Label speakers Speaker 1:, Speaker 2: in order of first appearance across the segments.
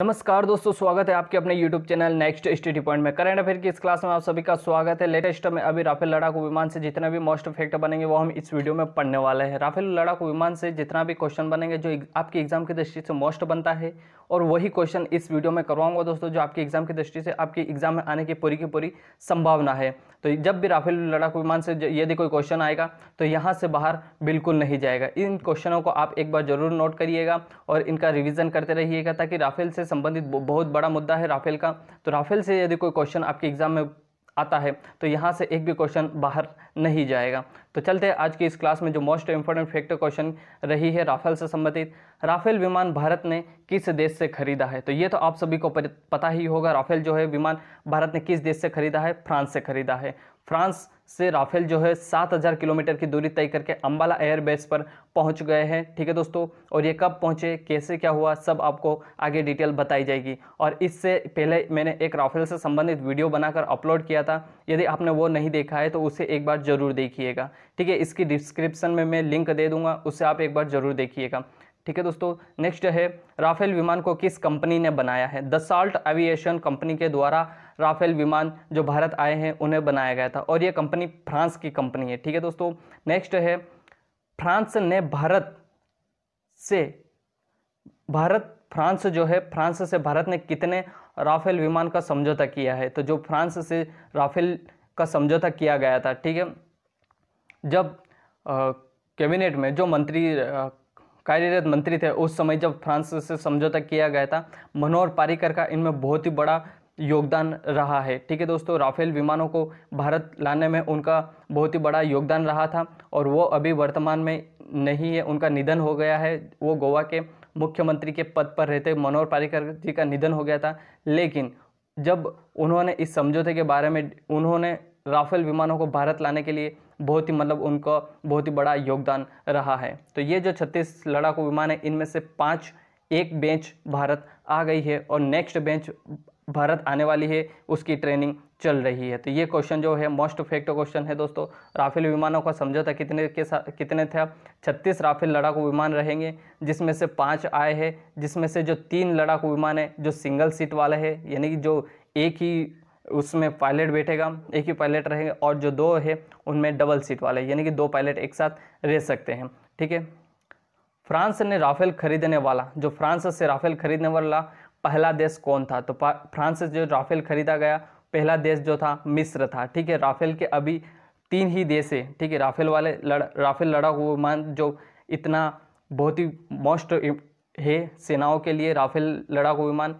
Speaker 1: नमस्कार दोस्तों, स्वागत है आपके अपने YouTube channel next study point में। करेंट अफेयर की इस क्लास में आप सभी का स्वागत है। लेटेस्ट में अभी राफेल लड़ाकू विमान से जितना भी मोस्ट इफ़ेक्ट बनेंगे, वो हम इस वीडियो में पढ़ने वाले हैं। राफेल लड़ाकू विमान से जितना भी क्वेश्चन बनेंगे, जो आपकी एग्ज़ाम की दृष्टि से मोस्ट बनता है और वही क्वेश्चन इस वीडियो में करवाऊँगा दोस्तों, जो आपके एग्ज़ाम की दृष्टि से आपके एग्ज़ाम में आने की पूरी की पूरी संभावना है। तो जब भी राफेल लड़ाकू विमान से यदि कोई क्वेश्चन आएगा तो यहाँ से बाहर बिल्कुल नहीं जाएगा। इन क्वेश्चनों को आप एक बार ज़रूर नोट करिएगा और इनका रिविजन करते रहिएगा, ताकि राफेल से संबंधित बहुत बड़ा मुद्दा है राफेल का। तो राफेल से यदि कोई क्वेश्चन आपके एग्ज़ाम में आता है तो यहाँ से एक भी क्वेश्चन बाहर नहीं जाएगा। तो चलते हैं आज की इस क्लास में जो मोस्ट इम्पोर्टेंट फैक्टर क्वेश्चन रही है राफेल से संबंधित। राफेल विमान भारत ने किस देश से खरीदा है? तो ये तो आप सभी को पता ही होगा, राफेल जो है विमान भारत ने किस देश से खरीदा है? फ्रांस से खरीदा है। फ्रांस से राफेल जो है 7000 किलोमीटर की दूरी तय करके अंबाला एयरबेस पर पहुँच गए हैं। ठीक है दोस्तों, और ये कब पहुँचे, कैसे क्या हुआ, सब आपको आगे डिटेल बताई जाएगी। और इससे पहले मैंने एक राफेल से संबंधित वीडियो बनाकर अपलोड किया था। यदि आपने वो नहीं देखा है तो उसे एक बार ज़रूर देखिएगा। ठीक है, इसकी डिस्क्रिप्सन में मैं लिंक दे दूँगा उससे आप एक बार ज़रूर देखिएगा। ठीक है दोस्तों नेक्स्ट है, राफेल विमान को किस कंपनी ने बनाया है? द साल्ट एविएशन कंपनी के द्वारा राफेल विमान जो भारत आए हैं, उन्हें बनाया गया था और ये कंपनी फ्रांस की कंपनी है, ठीक है दोस्तों? नेक्स्ट है, फ्रांस ने भारत से, भारत, फ्रांस जो है, फ्रांस से भारत ने कितने राफेल विमान का समझौता किया है? तो जो फ्रांस से राफेल का समझौता किया गया था, ठीक है? जब कैबिनेट में जो मंत्री कार्यरत मंत्री थे। उस समय जब फ्रांस से समझौता किया गया था, मनोहर पारिकर का इनमें बहुत ही बड़ा योगदान रहा है। ठीक है दोस्तों, राफेल विमानों को भारत लाने में उनका बहुत ही बड़ा योगदान रहा था और वो अभी वर्तमान में नहीं है। उनका निधन हो गया है। वो गोवा के मुख्यमंत्री के पद पर रहते मनोहर पारिकर जी का निधन हो गया था। लेकिन जब उन्होंने इस समझौते के बारे में उन्होंने राफेल विमानों को भारत लाने के लिए बहुत ही मतलब उनका बहुत ही बड़ा योगदान रहा है। तो ये जो छत्तीस लड़ाकू विमान है, इनमें से पाँच एक बेंच भारत आ गई है और नेक्स्ट बेंच भारत आने वाली है, उसकी ट्रेनिंग चल रही है। तो ये क्वेश्चन जो है मोस्ट फैक्ट क्वेश्चन है दोस्तों। राफेल विमानों का समझौता कितने के साथ कितने थे? छत्तीस राफेल लड़ाकू विमान रहेंगे, जिसमें से पाँच आए हैं, जिसमें से जो तीन लड़ाकू विमान है, जो सिंगल सीट वाले हैं, यानी कि जो एक ही उसमें पायलट बैठेगा, एक ही पायलट रहेगा और जो दो है, उनमें डबल सीट वाले, यानी कि दो पायलट एक साथ रह सकते हैं, ठीक है? फ्रांस ने राफेल खरीदने वाला, जो फ्रांस से राफेल खरीदने वाला पहला देश कौन था? तो फ्रांस से जो राफेल खरीदा गया, पहला देश जो था, मिस्र था, ठीक है? राफेल के अभी तीन ही देश है, ठीक है? राफेल वाले लड़, राफेल लड़ाकू विमान जो इतना बहुत ही मोस्ट है सेनाओं के लिए, राफेल लड़ाकू विमान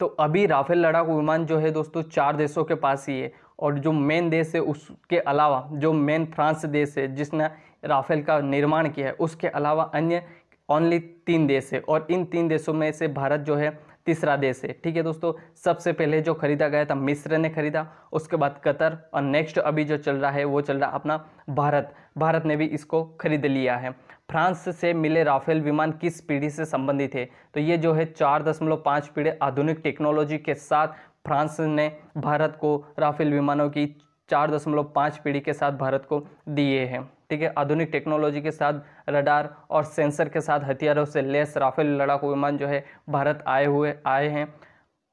Speaker 1: तो अभी राफेल लड़ाकू विमान जो है दोस्तों, चार देशों के पास ही है। और जो मेन देश है, उसके अलावा, जो मेन फ्रांस देश है, जिसने राफेल का निर्माण किया है, उसके अलावा अन्य ओनली तीन देश है। और इन तीन देशों में से भारत जो है, तीसरा देश है। ठीक है दोस्तों, सबसे पहले जो खरीदा गया था, मिस्र ने खरीदा, उसके बाद कतर, और नेक्स्ट अभी जो चल रहा है, वो चल रहा अपना भारत। भारत ने भी इसको खरीद लिया है। फ्रांस से मिले राफेल विमान किस पीढ़ी से संबंधित है? तो ये जो है चार दशमलव पाँच पीढ़ी आधुनिक टेक्नोलॉजी के साथ फ्रांस ने भारत को राफेल विमानों की चार दशमलव पाँच पीढ़ी के साथ भारत को दिए हैं। ठीक है, आधुनिक टेक्नोलॉजी के साथ रडार और सेंसर के साथ हथियारों से लेस राफेल लड़ाकू विमान जो है भारत आए हुए, आए हैं।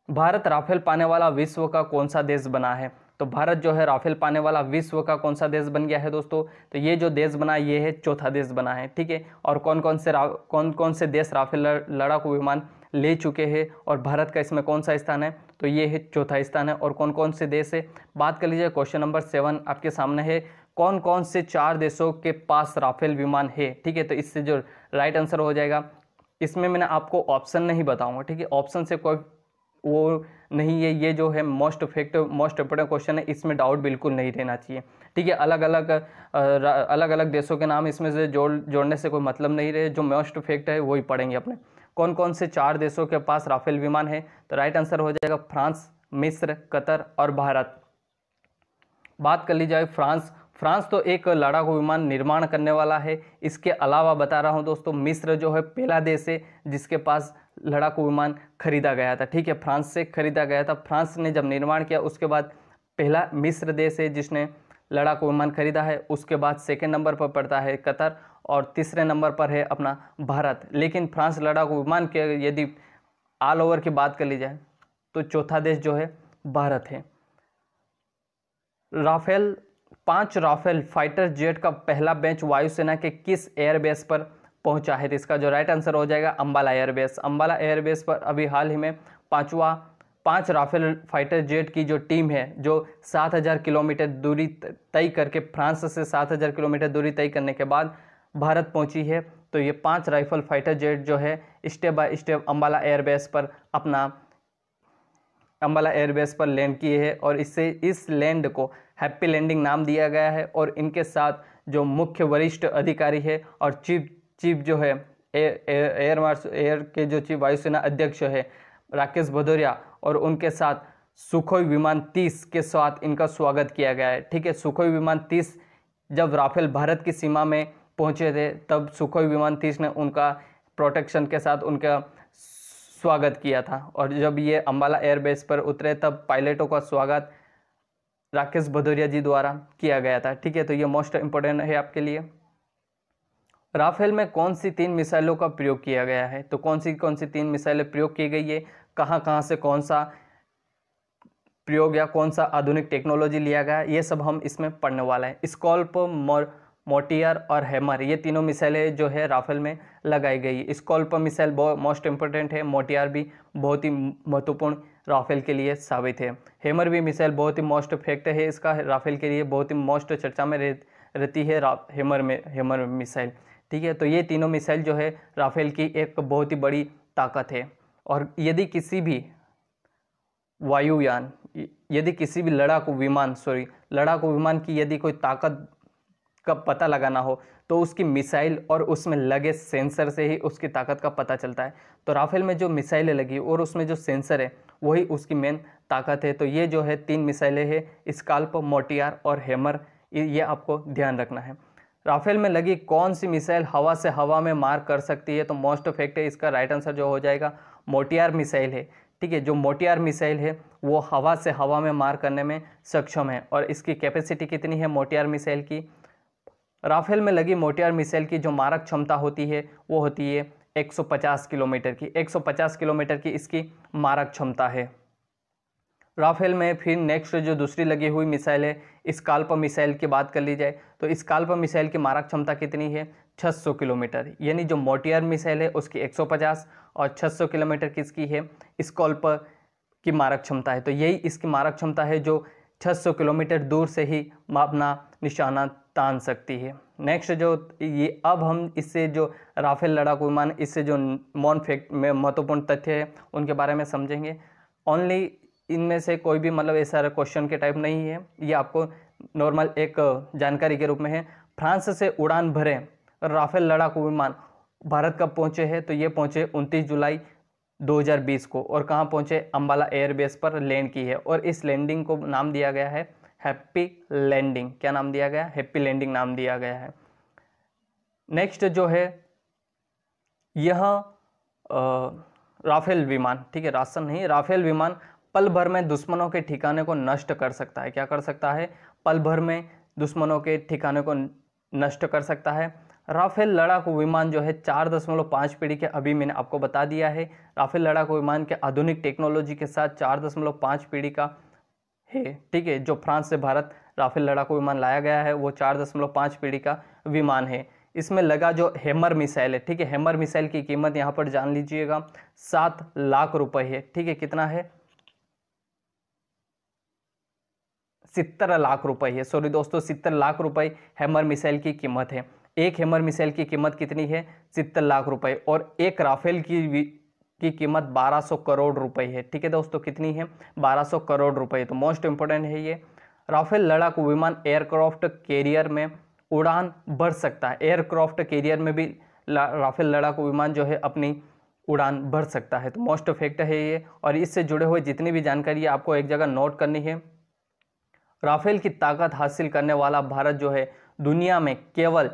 Speaker 1: भारत राफेल पाने वाला विश्व का कौन सा देश बना है? तो भारत जो है राफेल पाने वाला विश्व का कौन सा देश बन गया है दोस्तों? तो ये जो देश बना, ये है चौथा देश बना है, ठीक है? और कौन कौन से कौन कौन से देश राफेल लड़ाकू विमान ले चुके हैं और भारत का इसमें कौन सा स्थान है? तो ये है चौथा स्थान है। और कौन कौन से देश है? बात कर लीजिए क्वेश्चन नंबर सेवन आपके सामने है। कौन कौन से चार देशों के पास राफेल विमान है, ठीक है? तो इससे जो राइट आंसर हो जाएगा। इसमें मैंने आपको ऑप्शन नहीं बताऊँगा, ठीक है? ऑप्शन से कोई वो नहीं है, ये जो है most effect most important question है, इसमें डाउट बिल्कुल नहीं रहना चाहिए। ठीक है अलग अलग अलग अलग देशों के नाम इसमें से जोड़, जोड़ने से कोई मतलब नहीं रहे। जो मोस्ट इफ़ेक्ट है, वही पढ़ेंगे अपने। कौन कौन से चार देशों के पास राफेल विमान है? तो राइट आंसर हो जाएगा फ्रांस, मिस्र, कतर और भारत। बात कर ली जाए फ्रांस। फ्रांस तो एक लड़ाकू विमान निर्माण करने वाला है। इसके अलावा बता रहा हूँ दोस्तों, मिस्र जो है पहला देश है जिसके पास लड़ाकू विमान खरीदा गया था। ठीक है, फ्रांस से खरीदा गया था। फ्रांस ने जब निर्माण किया, उसके बाद पहला मिस्र देश है जिसने लड़ाकू विमान खरीदा है। उसके बाद सेकेंड नंबर पर पड़ता है कतर और तीसरे नंबर पर है अपना भारत। लेकिन फ्रांस लड़ाकू विमान के यदि ऑल ओवर की बात कर ली जाए तो चौथा देश जो है, भारत है। राफेल, पाँच राफेल फाइटर जेट का पहला बेंच वायुसेना के किस एयरबेस पर पहुँचा है तो इसका जो राइट आंसर हो जाएगा अम्बाला एयरबेस अम्बाला एयरबेस पर अभी हाल ही में पाँचवा, पाँच राफेल फाइटर जेट की जो टीम है, जो 7000 किलोमीटर दूरी तय करके फ्रांस से 7000 किलोमीटर दूरी तय करने के बाद भारत पहुँची है तो ये पाँच राइफल फाइटर जेट जो है step by step Ambala airbase पर अपना अम्बाला एयरबेस पर लैंड किए हैं और इससे इस लैंड को हैप्पी लैंडिंग नाम दिया गया है और इनके साथ जो मुख्य वरिष्ठ अधिकारी है और चीफ चीफ जो है एयर मार्श एयर के जो चीफ वायुसेना अध्यक्ष है, राकेश भदौरिया और उनके साथ सुखोई विमान 30 के साथ इनका स्वागत किया गया है। ठीक है, सुखोई विमान 30 जब राफेल भारत की सीमा में पहुँचे थे, तब सुखोई विमान 30 ने उनका प्रोटेक्शन के साथ उनका स्वागत किया था और जब ये अम्बाला एयरबेस पर उतरे, तब पायलटों का स्वागत राकेश भदौरिया जी द्वारा किया गया था। ठीक है तो ये मोस्ट इम्पोर्टेंट है आपके लिए। राफेल में कौन सी तीन मिसाइलों का प्रयोग किया गया है? तो कौन सी कौन सी तीन मिसाइलें प्रयोग की गई है? कहाँ कहाँ से कौन सा प्रयोग या कौन सा आधुनिक टेक्नोलॉजी लिया गया ये सब हम इसमें पढ़ने वाला है। स्कॉल्प, मोर मोटियर और हैमर, ये तीनों मिसाइलें जो है राफेल में लगाई गई है। स्कॉल्प मिसाइल बहुत मोस्ट इंपॉर्टेंट है। मोटियर भी बहुत ही महत्वपूर्ण राफेल के लिए साबित है। हेमर भी मिसाइल बहुत ही मोस्ट इफ़ेक्ट है इसका। राफेल के लिए बहुत ही मोस्ट चर्चा में रहती है हेमर में, हेमर मिसाइल। ठीक है? तो ये तीनों मिसाइल जो है राफेल की एक बहुत ही बड़ी ताकत है। और यदि किसी भी वायुयान, यदि किसी भी लड़ाकू विमान सॉरी लड़ाकू विमान की यदि कोई ताकत का पता लगाना हो तो उसकी मिसाइल और उसमें लगे सेंसर से ही उसकी ताकत का पता चलता है। तो राफेल में जो मिसाइलें लगी और उसमें जो सेंसर है, वही उसकी मेन ताकत है। तो ये जो है तीन मिसाइलें हैं, स्काल्प, मोटियार और हेमर ये आपको ध्यान रखना है। राफेल में लगी कौन सी मिसाइल हवा से हवा में मार कर सकती है? तो मोस्ट इफ़ेक्ट है, इसका राइट आंसर जो हो जाएगा, मोटियार मिसाइल है। ठीक है, जो मोटियार मिसाइल है, वो हवा से हवा में मार करने में सक्षम है। और इसकी कैपेसिटी कितनी है मोटियार मिसाइल की? राफेल में लगी मोटियार मिसाइल की जो मारक क्षमता होती है, वो होती है 150 किलोमीटर की। 150 किलोमीटर की इसकी मारक क्षमता है। राफेल में फिर नेक्स्ट जो दूसरी लगी हुई मिसाइल है स्काल्प मिसाइल की बात कर ली जाए तो स्काल्प मिसाइल की मारक क्षमता कितनी है? 600 किलोमीटर। यानी जो मोटियर मिसाइल है, उसकी 150 और 600 किलोमीटर किसकी है? स्कॉल्प की मारक क्षमता है। तो यही इसकी मारक क्षमता है जो 600 किलोमीटर दूर से ही अपना निशाना तान सकती है। नेक्स्ट जो, ये अब हम इससे जो राफेल लड़ाकू विमान, इससे जो मॉन फैक्ट में महत्वपूर्ण तथ्य है, उनके बारे में समझेंगे। ओनली इनमें से कोई भी मतलब ऐसा क्वेश्चन के टाइप नहीं है। ये आपको नॉर्मल एक जानकारी के रूप में है। फ्रांस से उड़ान भरे राफेल लड़ाकू विमान भारत कब पहुँचे हैं? तो ये पहुँचे 29 जुलाई 2020 को। और कहाँ पहुँचे? अंबाला एयरबेस पर लैंड की है। और इस लैंडिंग को नाम दिया गया है हैप्पी लैंडिंग। क्या नाम दिया गया? हैप्पी लैंडिंग नाम दिया गया है। नेक्स्ट जो है, यह राफेल विमान। ठीक है, राशन नहीं, राफेल विमान पल भर में दुश्मनों के ठिकाने को नष्ट कर सकता है। क्या कर सकता है? पल भर में दुश्मनों के ठिकाने को नष्ट कर सकता है। राफेल लड़ाकू विमान जो है, चार दशमलव पाँच पीढ़ी के अभी मैंने आपको बता दिया है। राफेल लड़ाकू विमान के आधुनिक टेक्नोलॉजी के साथ चार दशमलव पाँच पीढ़ी का है, ठीक है, जो फ्रांस से भारत राफेल लड़ाकू विमान लाया गया है, वो चार दशमलव पाँच पीढ़ी का विमान है। इसमें लगा जो हेमर मिसाइल है, ठीक है, हेमर मिसाइल की कीमत यहाँ पर जान लीजिएगा, सात लाख रुपए है, ठीक है, कितना है? सितर लाख रुपए है। सॉरी दोस्तों सितर लाख रुपए हैमर मिसाइल की कीमत है। एक हैमर मिसाइल की कीमत कितनी है? सितर लाख रुपए। और एक राफेल की की कीमत 1200 करोड़ रुपए है। ठीक है दोस्तों, कितनी है? 1200 करोड़ रुपए। तो मोस्ट इंपोर्टेंट है ये। राफेल लड़ाकू विमान एयरक्राफ्ट कैरियर में उड़ान भर सकता है। एयरक्राफ्ट कैरियर में भी राफेल लड़ाकू विमान जो है अपनी उड़ान भर सकता है। तो मोस्ट इफ़ेक्ट है ये। और इससे जुड़े हुए जितनी भी जानकारी आपको एक जगह नोट करनी है राफेल की ताकत हासिल करने वाला भारत जो है, दुनिया में केवल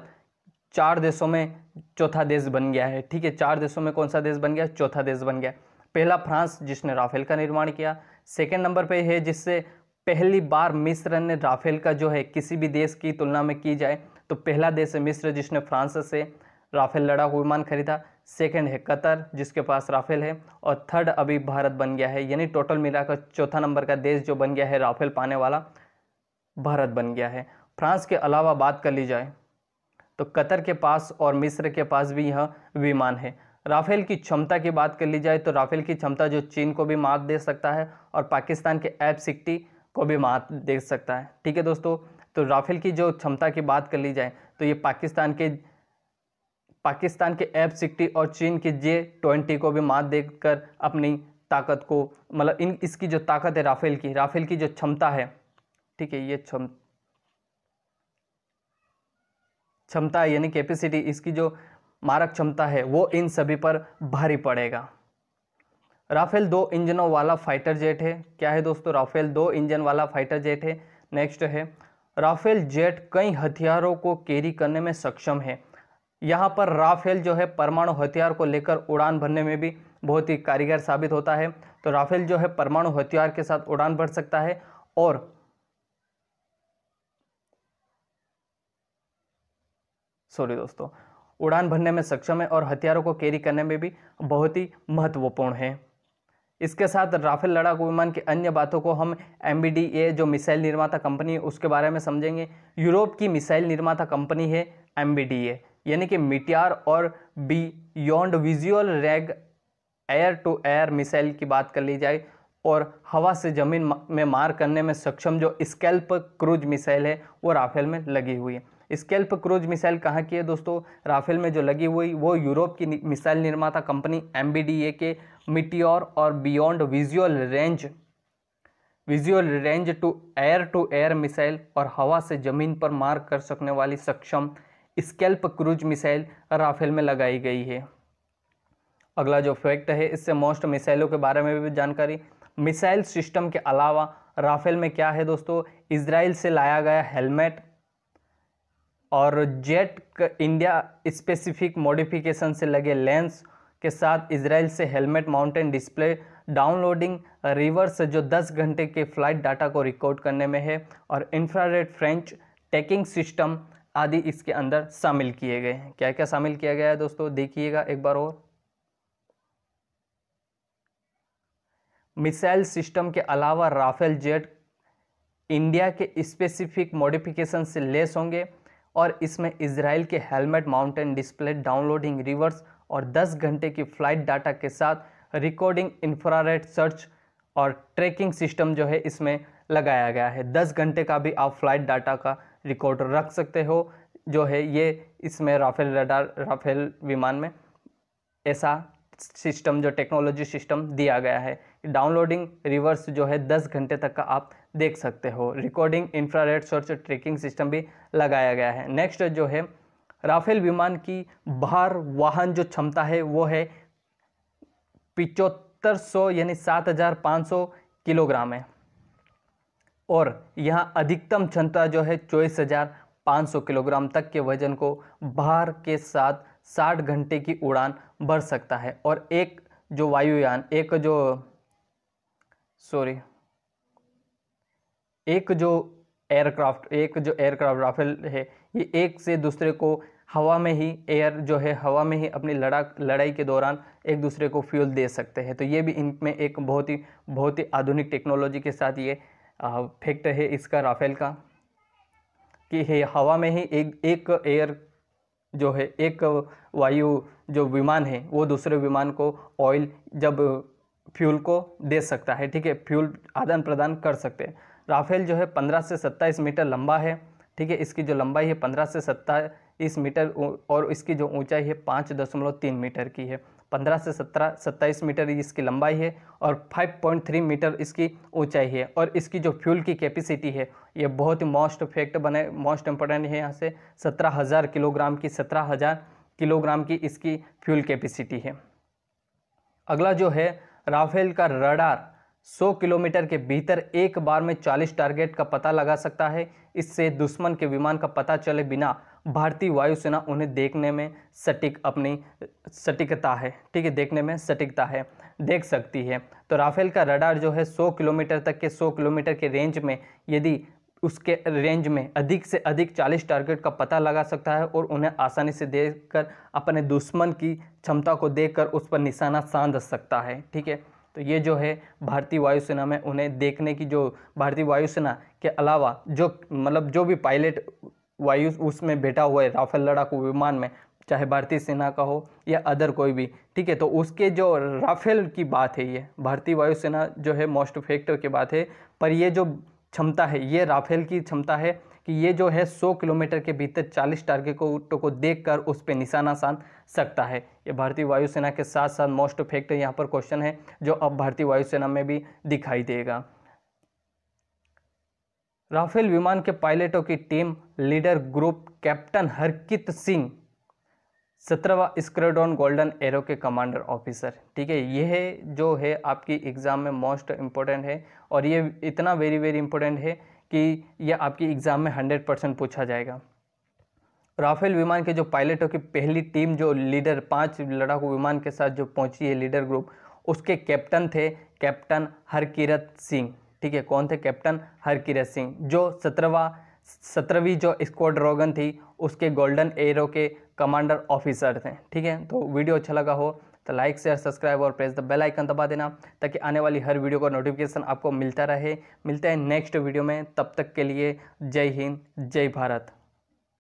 Speaker 1: चार देशों में चौथा देश बन गया है। ठीक है, चार देशों में कौन सा देश बन गया? चौथा देश बन गया। पहला फ्रांस, जिसने राफेल का निर्माण किया। सेकेंड नंबर पे है, जिससे पहली बार मिस्र ने राफेल का जो है, किसी भी देश की तुलना में की जाए तो पहला देश है मिस्र, जिसने फ्रांस से राफेल लड़ाकू विमान खरीदा। सेकंड है कतर, जिसके पास राफेल है। और थर्ड अभी भारत बन गया है। यानी टोटल मिलाकर चौथा नंबर का देश जो बन गया है, राफेल पाने वाला। भारत बन गया है। फ्रांस के अलावा बात कर ली जाए तो कतर के पास और मिस्र के पास भी यह विमान है। राफेल की क्षमता की बात कर ली जाए तो राफेल की क्षमता जो चीन को भी मात दे सकता है और पाकिस्तान के एफ़ सिक्टी को भी मात दे सकता है। ठीक है दोस्तों तो राफेल की जो क्षमता की बात कर ली जाए तो ये पाकिस्तान के पाकिस्तान के एफ़ सिक्सटी और चीन के जे ट्वेंटी को भी मात देकर अपनी ताकत को मतलब इन, इसकी जो ताकत है राफेल की राफेल की जो क्षमता है ठीक है, ये क्षम क्षमता यानी कैपेसिटी इसकी जो मारक क्षमता है, वो इन सभी पर भारी पड़ेगा। राफेल दो इंजनों वाला फाइटर जेट है। क्या है दोस्तों, राफेल दो इंजन वाला फाइटर जेट है। नेक्स्ट है, राफेल जेट कई हथियारों को कैरी करने में सक्षम है। यहाँ पर राफेल जो है, परमाणु हथियार को लेकर उड़ान भरने में भी बहुत ही कारीगर साबित होता है। तो राफेल जो है, परमाणु हथियार के साथ उड़ान भर सकता है और सॉरी दोस्तों। उड़ान भरने में सक्षम है और हथियारों को कैरी करने में भी बहुत ही महत्वपूर्ण है। इसके साथ राफेल लड़ाकू विमान की अन्य बातों को हम एम जो मिसाइल निर्माता कंपनी है, उसके बारे में समझेंगे। यूरोप की मिसाइल निर्माता कंपनी है एम यानी कि मिटियार और बी योंड विजुअल रैग एयर टू एयर मिसाइल की बात कर ली जाए और हवा से ज़मीन में मार करने में सक्षम जो स्केल्प क्रूज मिसाइल है, वो राफेल में लगी हुई है। स्केल्प क्रूज मिसाइल कहाँ की है दोस्तों? राफेल में जो लगी हुई, वो यूरोप की मिसाइल निर्माता कंपनी एमबीडीए के मिटियोर और beyond visual range visual range to air to air missile और हवा से ज़मीन पर मार कर सकने वाली सक्षम स्केल्प क्रूज मिसाइल राफेल में लगाई गई है। अगला जो फैक्ट है, इससे मोस्ट मिसाइलों के बारे में भी जानकारी। मिसाइल सिस्टम के अलावा राफेल में क्या है दोस्तों? इसराइल से लाया गया हेलमेट और जेट इंडिया स्पेसिफिक मॉडिफिकेशन से लगे लेंस के साथ इसराइल से helmet mountain display downloading reverse जो 10 घंटे के फ़्लाइट डाटा को रिकॉर्ड करने में है और इंफ्रारेड फ्रेंच टेकिंग सिस्टम आदि इसके अंदर शामिल किए गए हैं। क्या क्या शामिल किया गया है दोस्तों? देखिएगा एक बार और। मिसाइल सिस्टम के अलावा राफेल जेट इंडिया के स्पेसिफिक मॉडिफिकेशन से लेस होंगे। और इसमें इसराइल के helmet mountain display, downloading, reverse और 10 घंटे की फ़्लाइट डाटा के साथ रिकॉर्डिंग, इंफ्रारेड सर्च और ट्रैकिंग सिस्टम जो है इसमें लगाया गया है। 10 घंटे का भी आप फ़्लाइट डाटा का रिकॉर्ड रख सकते हो, जो है ये इसमें राफेल रडार, राफेल विमान में ऐसा सिस्टम, जो टेक्नोलॉजी सिस्टम दिया गया है। डाउनलोडिंग, रिवर्स जो है 10 घंटे तक का आप देख सकते हो। Recording infrared search tracking system भी लगाया गया है। नेक्स्ट जो है, राफेल विमान की भार वाहन जो क्षमता है, वो है पिचहत्तर सौ यानी सात हज़ार पाँच सौ किलोग्राम है। और यहाँ अधिकतम क्षमता जो है, चौबीस हज़ार पाँच सौ किलोग्राम तक के वज़न को भार के साथ साठ घंटे की उड़ान बढ़ सकता है। और एक जो वायुयान, एक जो सॉरी एक जो एयरक्राफ्ट एक जो एयरक्राफ्ट राफेल है, ये एक से दूसरे को हवा में ही एयर जो है, हवा में ही अपनी लड़ा, लड़ाई के दौरान एक दूसरे को फ्यूल दे सकते हैं। तो ये भी इनमें एक बहुत ही बहुत ही आधुनिक टेक्नोलॉजी के साथ ये फैक्ट है इसका राफेल का, कि है हवा में ही एक एक एयर जो है, एक वायु जो विमान है, वो दूसरे विमान को ऑयल जब फ्यूल को दे सकता है, ठीक है? फ्यूल आदान प्रदान कर सकते हैं। राफेल जो है पंद्रह से सत्ताईस मीटर लंबा है, ठीक है? इसकी जो लंबाई है पंद्रह से सत्ताईस मीटर और इसकी जो ऊंचाई है पाँच दशमलव तीन मीटर की है। पंद्रह से सत्रह, सत्ताईस मीटर इसकी लंबाई है और फाइव पॉइंट थ्री मीटर इसकी ऊंचाई है। और इसकी जो फ्यूल की कैपेसिटी है, ये बहुत ही मोस्ट फैक्ट बने, मोस्ट इम्पोर्टेंट है यहाँ से। सत्रह हज़ार किलोग्राम की, सत्रह हज़ार किलोग्राम की इसकी फ्यूल कैपेसिटी है। अगला जो है राफेल का रडार 100 किलोमीटर के भीतर एक बार में 40 टारगेट का पता लगा सकता है। इससे दुश्मन के विमान का पता चले बिना भारतीय वायुसेना उन्हें देखने में सटीक अपनी सटीकता है। ठीक है, देखने में सटीकता है, देख सकती है। तो राफेल का रडार जो है 100 किलोमीटर तक के 100 किलोमीटर के रेंज में, यदि उसके रेंज में अधिक से अधिक 40 टारगेट का पता लगा सकता है और उन्हें आसानी से देखकर अपने दुश्मन की क्षमता को देखकर उस पर निशाना साध सकता है। ठीक है तो ये जो है भारतीय वायुसेना में उन्हें देखने की जो भारतीय वायुसेना के अलावा जो मतलब जो भी पायलट वायु उसमें बैठा हुआ है, राफेल लड़ाकू विमान में, चाहे भारतीय सेना का हो या अदर कोई भी, ठीक है? तो उसके जो राफेल की बात है ये, भारतीय वायुसेना जो है मोस्ट फैक्टर की बात है, पर ये जो क्षमता है, ये राफेल की क्षमता है कि ये जो है 100 किलोमीटर के भीतर 40 टारगेट को तो को देखकर उस पर निशाना सान सकता है। ये भारतीय वायुसेना के साथ साथ मोस्ट इफ़ेक्टिव यहाँ पर क्वेश्चन है, जो अब भारतीय वायुसेना में भी दिखाई देगा। राफेल विमान के पायलटों की team, leader group, captain Harkirat Singh, सत्रहवा squadron golden arrow के कमांडर ऑफिसर। ठीक है, यह जो है आपकी एग्ज़ाम में मोस्ट इम्पोर्टेंट है और ये इतना वेरी वेरी इंपॉर्टेंट है कि यह आपकी एग्ज़ाम में हंड्रेड परसेंट पूछा जाएगा। राफेल विमान के जो पायलटों की पहली टीम जो लीडर पाँच लड़ाकू विमान के साथ जो पहुँची है लीडर ग्रुप उसके कैप्टन थे कैप्टन हरकिरत सिंह। ठीक है, कौन थे? कैप्टन हरकिरत सिंह, जो सत्रहवा, सत्रहवीं जो स्क्वाड रोगन थी, उसके गोल्डन एरो के कमांडर ऑफिसर थे। ठीक है तो वीडियो अच्छा लगा हो तो लाइक शेयर सब्सक्राइब और प्रेस द बेल आइकन दबा देना ताकि आने वाली हर वीडियो का नोटिफिकेशन आपको मिलता रहे। मिलते हैं नेक्स्ट वीडियो में। तब तक के लिए जय हिंद, जय भारत।